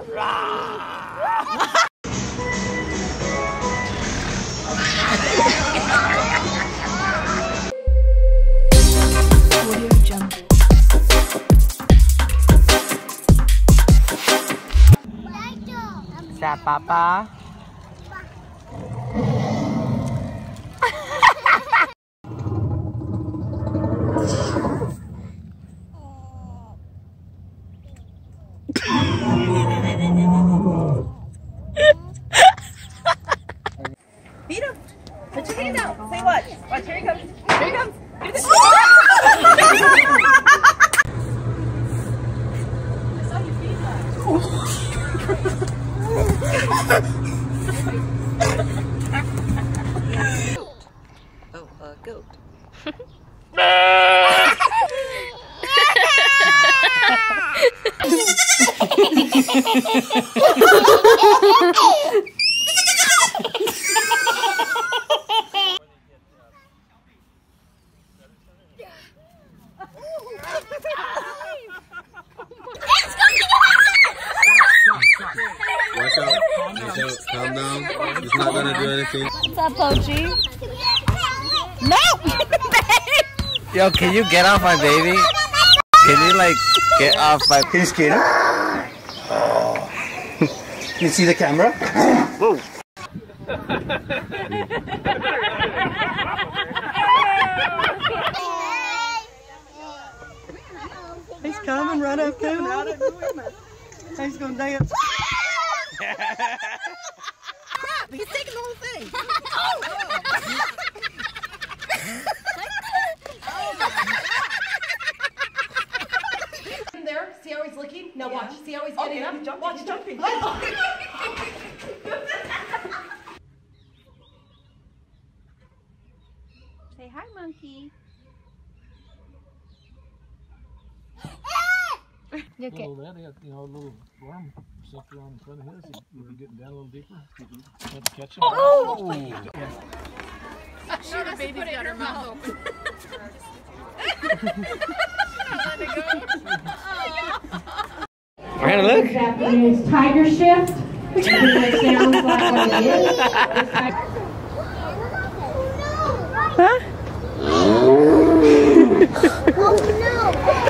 Sa papa. oh, uh, goat. Watch out. Watch out. Calm down. It's not gonna do anything. What's up, Pochi? Yo, can you get off my baby? Can you like get off my? Can you skate him? Oh. Can you see the camera? Whoa. He's coming right up to him. He's gonna dance. He's taking the whole thing. Oh. Him there. See how he's looking? Now watch. See how he's getting up? he's jumping, watch, he's jumping. Say hi, monkey. You okay? little that, had, you know, a little worm sucked around in front of his. If you'd be getting down a little deeper, mm-hmm. had to catch him. Oh! Sure, the baby's got her mouth open. Miranda, look. This afternoon's Tiger Shift. Which sounds like what it is. It's Tiger- Easy, oh,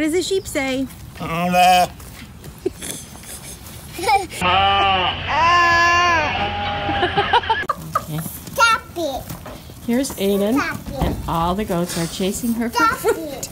What does the sheep say? Here's Aiden, and all the goats are chasing her for food.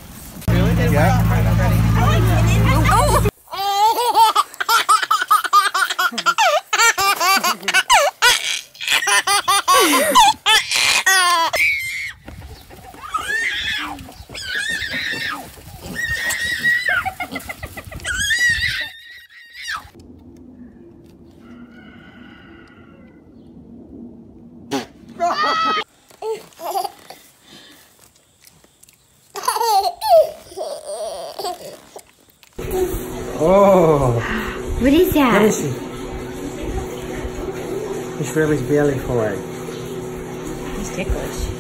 Oh, What is that? what is he? He's really belly for it. He's ticklish.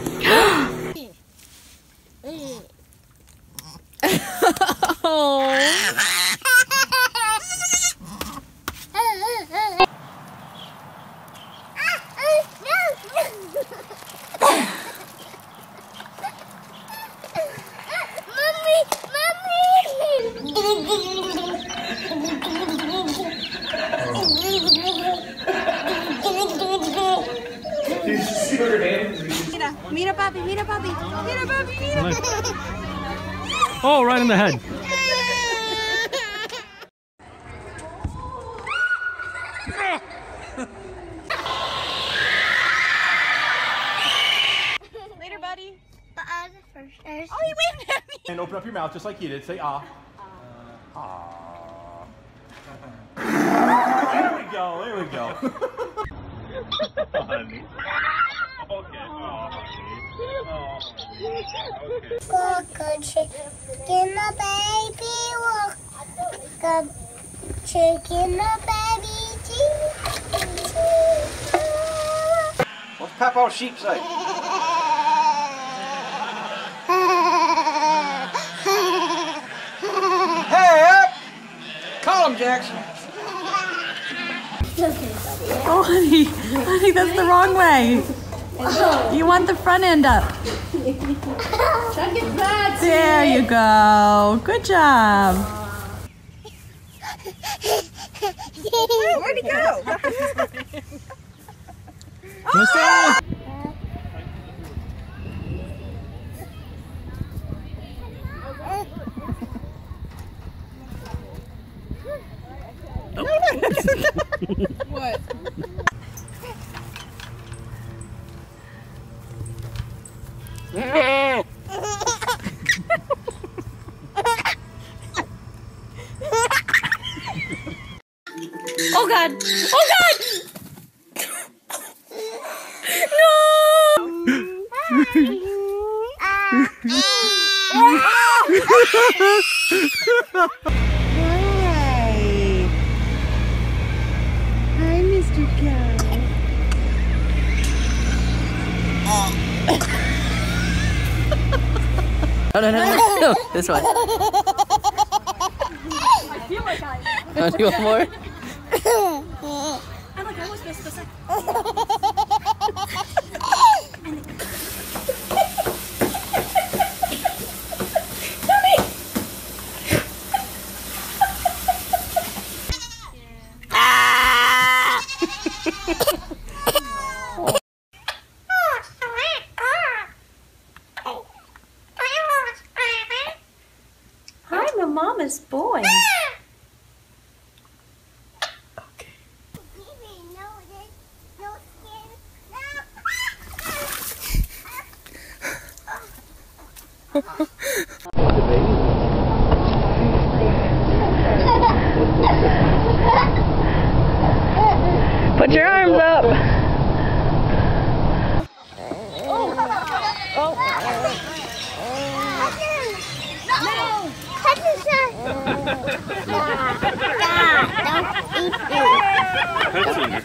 Mira papi, mira papi, mira papi, mira. Nice. Oh, right in the head. Later, buddy. But I was the first. Oh, he waved at me. And open up your mouth just like you did. Say ah. Ah. There we go. There we go. honey. Okay. Oh, honey. Oh, okay. Walk chicken, a baby walk. A chicken, a baby What's Papa's sheep say? Hey up! Call him, Jackson. Oh, honey, honey, that's the wrong way. You want the front end up. Back. There you go. Good job. Where'd he go? What's up? what? Oh God! Oh God! no! Hi. Hi, Mr. Cow. No, no, no, no, no. This one. I feel like I. Oh, want to do one more? I was Put your arms up. Oh. Oh. No.